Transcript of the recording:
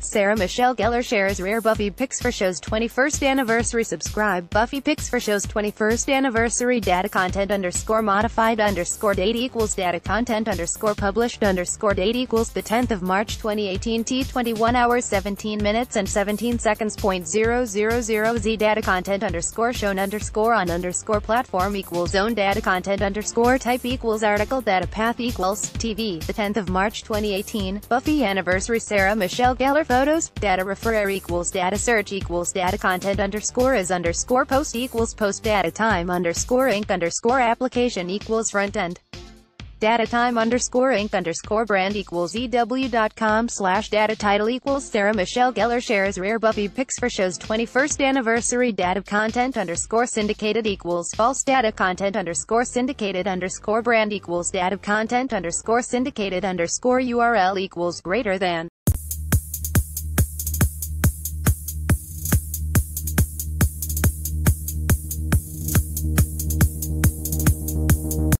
Sarah Michelle Gellar shares rare Buffy pics for show's 21st anniversary. Subscribe Buffy pics for show's 21st anniversary. Data content underscore modified underscore date equals data content underscore published underscore date equals the 10th of March 2018 T 21 hours 17 minutes and 17 seconds. Point zero zero zero Z. Data content underscore shown underscore on underscore platform equals zone data content underscore type equals article. Data path equals TV the 10th of March 2018 Buffy anniversary. Sarah Michelle Gellar photos, data refer equals data search equals data content underscore is underscore post equals post data time underscore inc underscore application equals front end. Data time underscore inc underscore brand equals ew.com slash data title equals Sarah Michelle Gellar shares rare Buffy pics for show's 21st anniversary data content underscore syndicated equals false data content underscore syndicated underscore brand equals data content underscore syndicated underscore URL equals greater than